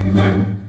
Amen.